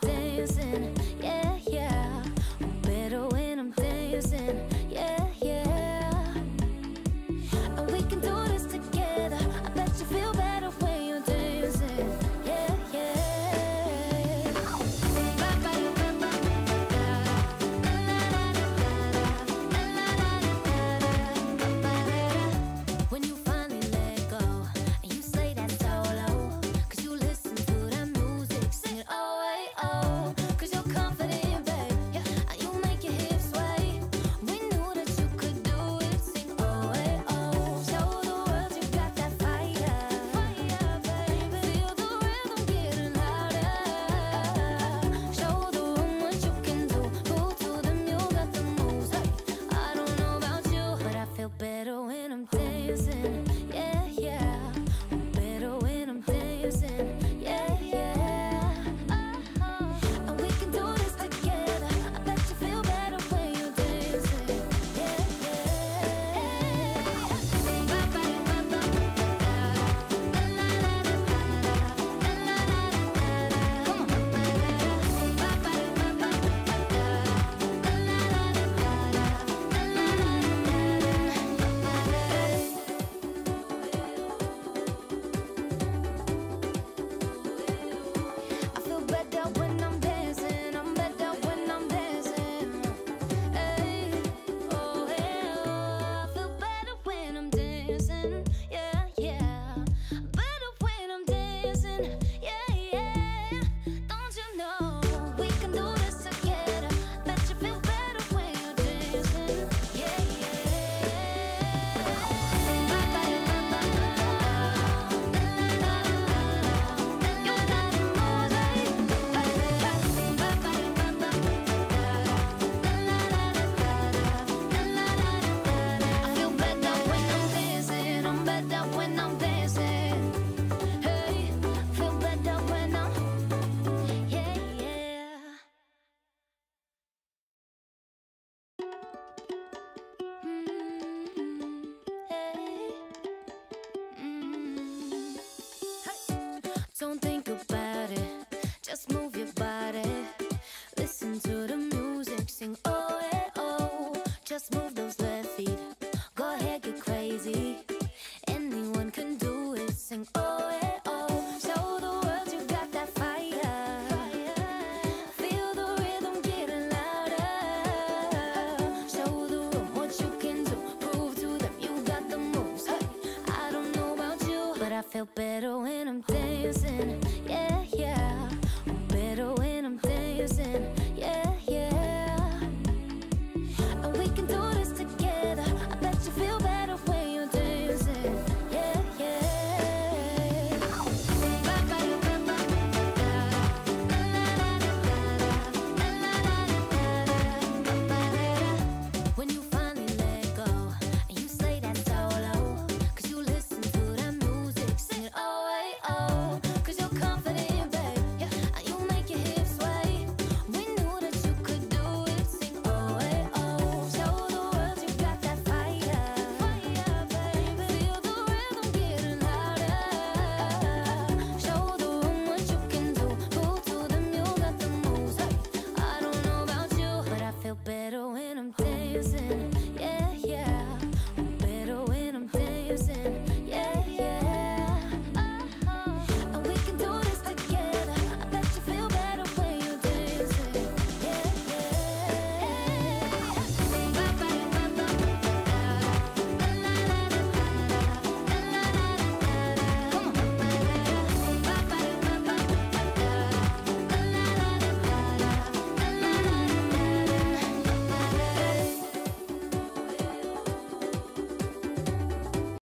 Dancing, yeah, yeah. I'm better when I'm dancing. sing oh eh oh. Show the world you got that fire. Feel the rhythm getting louder. Show the room what you can do. Prove to them you got the moves. Hey, I don't know about you, but I feel better.